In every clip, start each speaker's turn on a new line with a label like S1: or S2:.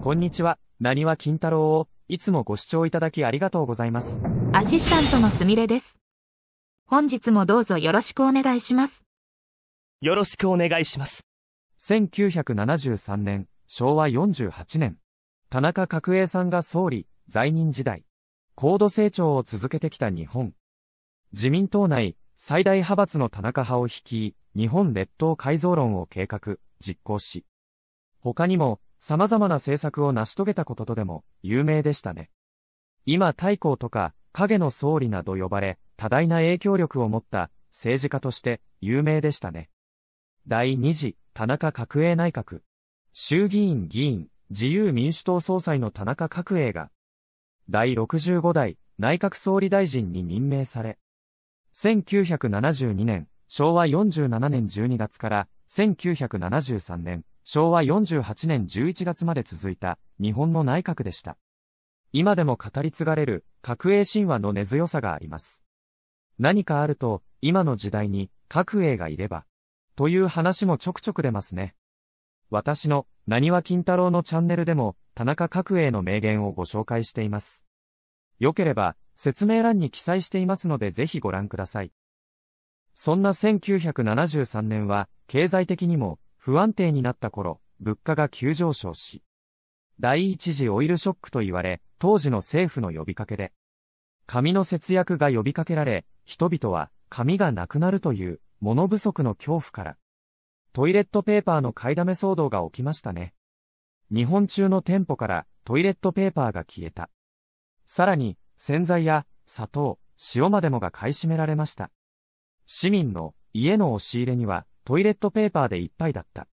S1: こんにちは、なにわ金太郎を、いつもご視聴いただきありがとうございます。
S2: アシスタントのすみれです。本日もどうぞよろしくお願いします。
S3: よろしくお願いします。
S1: 1973年、昭和48年、田中角栄さんが総理、在任時代、高度成長を続けてきた日本。自民党内、最大派閥の田中派を率い、日本列島改造論を計画、実行し、他にも、様々な政策を成し遂げたこととでも、有名でしたね。今、太閤とか、影の総理など呼ばれ、多大な影響力を持った政治家として有名でしたね。第2次田中角栄内閣。衆議院議員、自由民主党総裁の田中角栄が、第65代内閣総理大臣に任命され、1972年、昭和47年12月から1973年、昭和48年11月まで続いた日本の内閣でした。今でも語り継がれる角栄神話の根強さがあります。何かあると、今の時代に角栄がいれば、という話もちょくちょく出ますね。私の、なにわ金太郎のチャンネルでも、田中角栄の名言をご紹介しています。よければ、説明欄に記載していますのでぜひご覧ください。そんな1973年は、経済的にも不安定になった頃、物価が急上昇し、第一次オイルショックと言われ、当時の政府の呼びかけで、紙の節約が呼びかけられ、人々は紙がなくなるという物不足の恐怖から、トイレットペーパーの買いだめ騒動が起きましたね。日本中の店舗からトイレットペーパーが消えた。さらに、洗剤や砂糖、塩までもが買い占められました。市民の家の押し入れにはトイレットペーパーでいっぱいだった。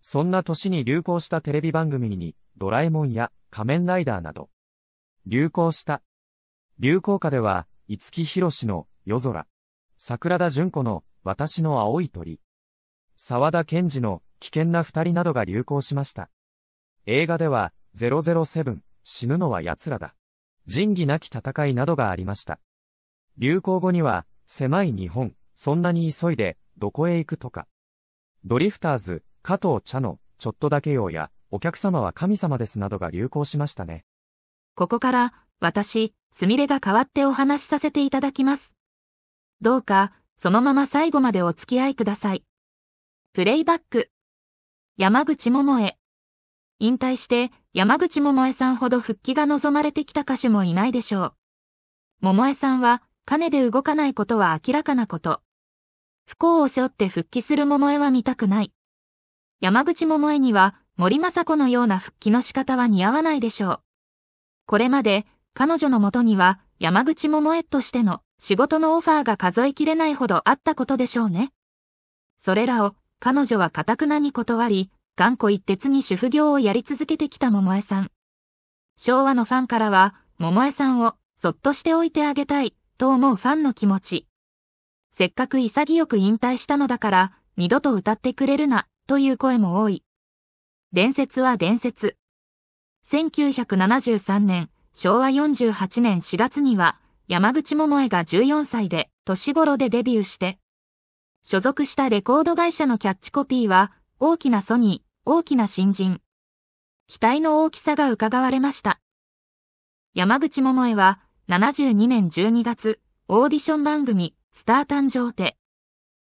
S1: そんな年に流行したテレビ番組に、ドラえもんや仮面ライダーなど、流行した。流行歌では、五木ひろしの夜空、桜田淳子の私の青い鳥、沢田健二の危険な二人などが流行しました。映画では、007、死ぬのは奴らだ。仁義なき戦いなどがありました。流行語には、狭い日本、そんなに急いで、どこへ行くとか。ドリフターズ、加藤茶の、ちょっとだけようや、お客様は神様ですなどが流行しましたね。
S2: ここから、私、すみれが代わってお話しさせていただきます。どうか、そのまま最後までお付き合いください。プレイバック。山口百恵。引退して、山口百恵さんほど復帰が望まれてきた歌手もいないでしょう。百恵さんは、金で動かないことは明らかなこと。不幸を背負って復帰する百恵は見たくない。山口百恵には、森昌子のような復帰の仕方は似合わないでしょう。これまで、彼女のもとには、山口百恵としての仕事のオファーが数えきれないほどあったことでしょうね。それらを、彼女は堅くなに断り、頑固一徹に主婦業をやり続けてきた桃江さん。昭和のファンからは、桃江さんを、そっとしておいてあげたい、と思うファンの気持ち。せっかく潔く引退したのだから、二度と歌ってくれるな、という声も多い。伝説は伝説。1973年、昭和48年4月には、山口百恵が14歳で、年頃でデビューして、所属したレコード会社のキャッチコピーは、大きなソニー、大きな新人。期待の大きさが伺われました。山口百恵は、72年12月、オーディション番組、スター誕生で、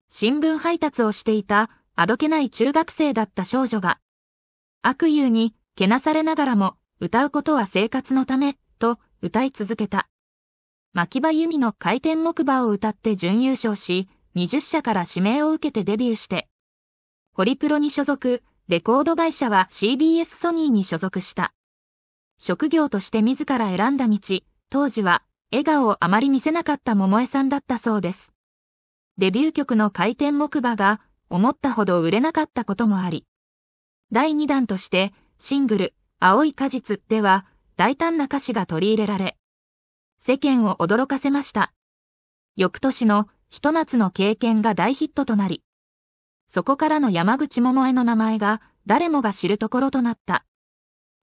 S2: 新聞配達をしていた、あどけない中学生だった少女が、悪友に、けなされながらも、歌うことは生活のため、と、歌い続けた。牧場由美の回転木馬を歌って準優勝し、20社から指名を受けてデビューして、ホリプロに所属、レコード会社は CBS ソニーに所属した。職業として自ら選んだ道、当時は、笑顔をあまり見せなかった桃江さんだったそうです。デビュー曲の回転木馬が、思ったほど売れなかったこともあり、第2弾として、シングル、青い果実では、大胆な歌詞が取り入れられ、世間を驚かせました。翌年の、ひと夏の経験が大ヒットとなり、そこからの山口百恵の名前が、誰もが知るところとなった。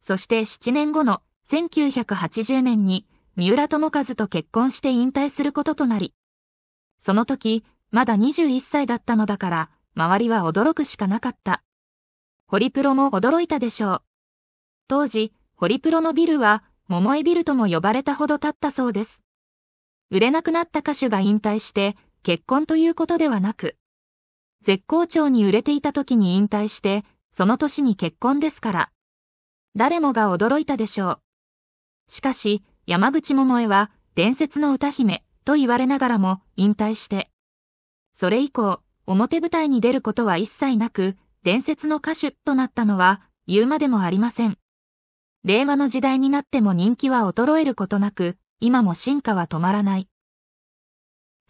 S2: そして7年後の、1980年に、三浦友和と結婚して引退することとなり、その時、まだ21歳だったのだから、周りは驚くしかなかった。ホリプロも驚いたでしょう。当時、ホリプロのビルは、桃江ビルとも呼ばれたほど経ったそうです。売れなくなった歌手が引退して、結婚ということではなく、絶好調に売れていた時に引退して、その年に結婚ですから。誰もが驚いたでしょう。しかし、山口百恵は、伝説の歌姫、と言われながらも、引退して。それ以降、表舞台に出ることは一切なく、伝説の歌手となったのは、言うまでもありません。令和の時代になっても人気は衰えることなく、今も進化は止まらない。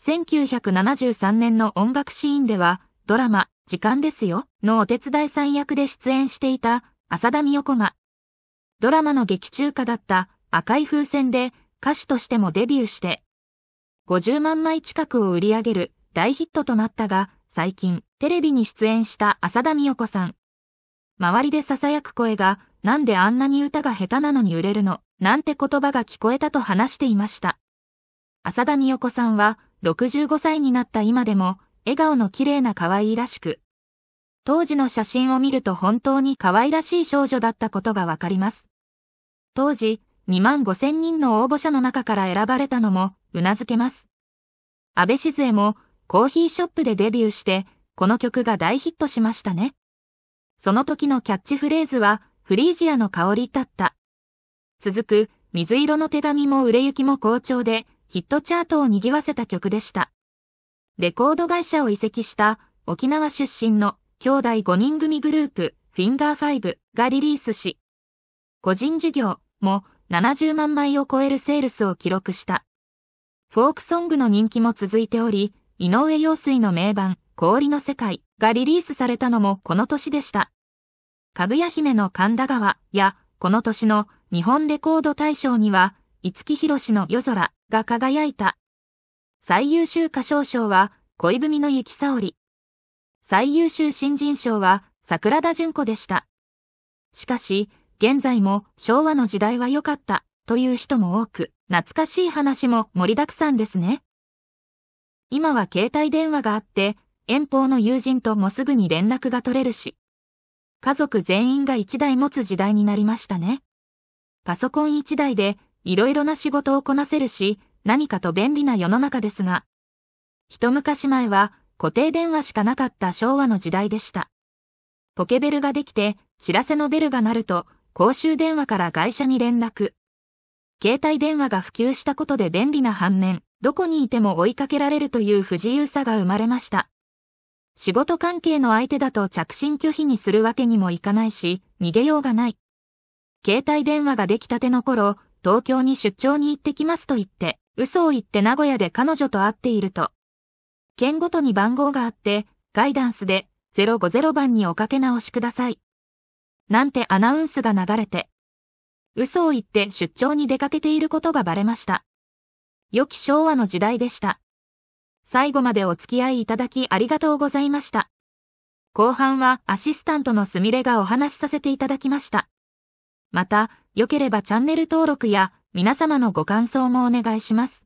S2: 1973年の音楽シーンでは、ドラマ、時間ですよ、のお手伝いさん役で出演していた、浅田美代子が、ドラマの劇中歌だった赤い風船で歌手としてもデビューして、50万枚近くを売り上げる大ヒットとなったが、最近、テレビに出演した浅田美代子さん。周りで囁く声が、なんであんなに歌が下手なのに売れるの、なんて言葉が聞こえたと話していました。浅田美代子さんは、65歳になった今でも、笑顔の綺麗な可愛いらしく、当時の写真を見ると本当に可愛らしい少女だったことがわかります。当時、2万5千人の応募者の中から選ばれたのも、うなずけます。安倍静江も、コーヒーショップでデビューして、この曲が大ヒットしましたね。その時のキャッチフレーズは、フリージアの香りだった。続く、水色の手紙も売れ行きも好調で、ヒットチャートを賑わせた曲でした。レコード会社を移籍した沖縄出身の兄弟5人組グループフィンガー5がリリースし、個人事業も70万枚を超えるセールスを記録した。フォークソングの人気も続いており、井上陽水の名盤氷の世界がリリースされたのもこの年でした。かぐや姫の神田川やこの年の日本レコード大賞には、五木ひろしの夜空が輝いた。最優秀歌唱賞は、恋文の雪沙織。最優秀新人賞は、桜田淳子でした。しかし、現在も昭和の時代は良かった、という人も多く、懐かしい話も盛りだくさんですね。今は携帯電話があって、遠方の友人ともすぐに連絡が取れるし、家族全員が一台持つ時代になりましたね。パソコン一台でいろいろな仕事をこなせるし、何かと便利な世の中ですが、一昔前は固定電話しかなかった昭和の時代でした。ポケベルができて、知らせのベルが鳴ると、公衆電話から会社に連絡。携帯電話が普及したことで便利な反面、どこにいても追いかけられるという不自由さが生まれました。仕事関係の相手だと着信拒否にするわけにもいかないし、逃げようがない。携帯電話ができたての頃、東京に出張に行ってきますと言って、嘘を言って名古屋で彼女と会っていると。県ごとに番号があって、ガイダンスで050番におかけ直しください。なんてアナウンスが流れて、嘘を言って出張に出かけていることがバレました。良き昭和の時代でした。最後までお付き合いいただきありがとうございました。後半はアシスタントのすみれがお話しさせていただきました。また、良ければチャンネル登録や皆様のご感想もお願いします。